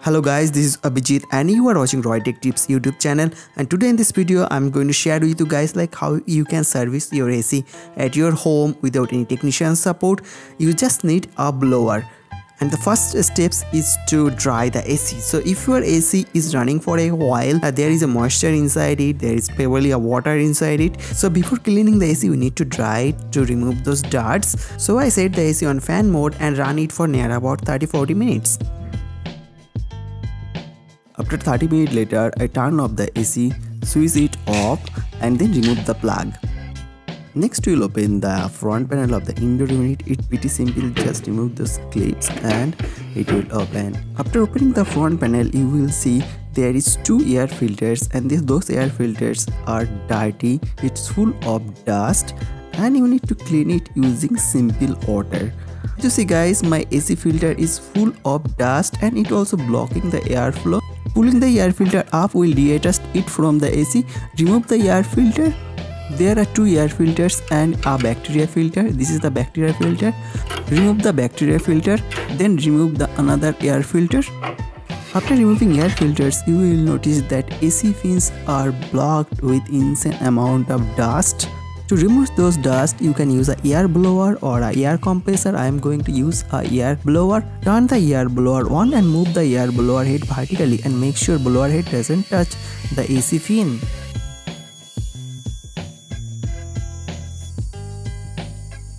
Hello guys, this is Abhijit and you are watching Roy Tec Tips YouTube channel and today in this video I'm going to share with you guys like how you can service your AC at your home without any technician support. You just need a blower and the first steps is to dry the AC. So if your AC is running for a while, uh, there is a moisture inside it, there is probably a water inside it. So before cleaning the AC, we need to dry it to remove those darts. So I set the AC on fan mode and run it for near about 30-40 minutes. After 30 minutes later, I turn off the AC, switch it off and then remove the plug. Next will open the front panel of the indoor unit. It pretty simple, just remove those clips and it will open. After opening the front panel, you will see there is two air filters and those air filters are dirty. It's full of dust and you need to clean it using simple water. You see guys, my AC filter is full of dust and it also blocking the airflow Pulling the air filter up will detach it from the AC. Remove the air filter. There are two air filters and a bacteria filter. This is the bacteria filter. Remove the bacteria filter. Then remove the another air filter. After removing air filters, you will notice that AC fins are blocked with insane amount of dust. To remove those dust, you can use a air blower or a air compressor. I am going to use a air blower. Turn the air blower on and move the air blower head vertically and make sure blower head doesn't touch the AC fin.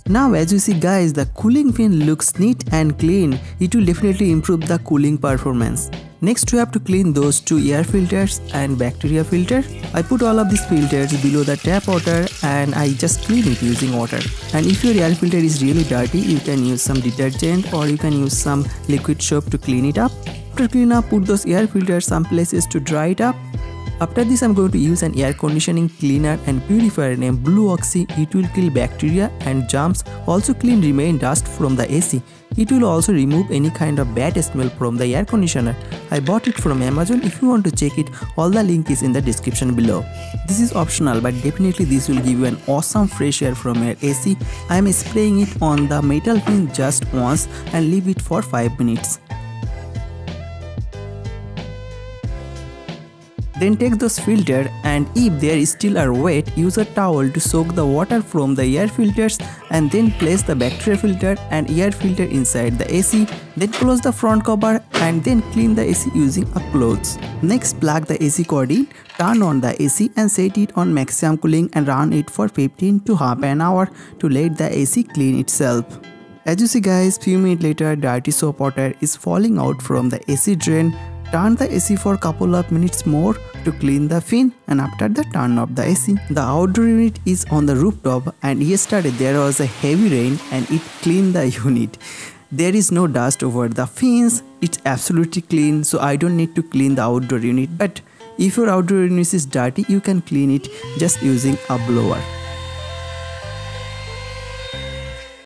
Now as you see guys, the cooling fin looks neat and clean. It will definitely improve the cooling performance. Next you have to clean those two air filters and bacteria filter. I put all of these filters below the tap water and I just clean it using water. And if your air filter is really dirty, you can use some detergent or you can use some liquid soap to clean it up. After clean up, put those air filters some places to dry it up. After this I'm going to use an air conditioning cleaner and purifier named Blue Oxy. It will kill bacteria and germs, also clean remain dust from the AC. It will also remove any kind of bad smell from the air conditioner. I bought it from Amazon. If you want to check it, all the link is in the description below. This is optional but definitely this will give you an awesome fresh air from your AC. I am spraying it on the metal pin just once and leave it for 5 minutes. Then take those filter and if there is still are wet, use a towel to soak the water from the air filters and then place the bacteria filter and air filter inside the AC. Then close the front cover and then clean the AC using a clothes. Next plug the AC cord in, turn on the AC and set it on maximum cooling and run it for 15 to half an hour to let the AC clean itself. As you see guys, few minutes later dirty soap water is falling out from the AC drain Turn the AC for a couple of minutes more to clean the fin and after that turn off the AC. The outdoor unit is on the rooftop and yesterday there was a heavy rain and it cleaned the unit. There is no dust over the fins, it's absolutely clean so I don't need to clean the outdoor unit but if your outdoor unit is dirty you can clean it just using a blower.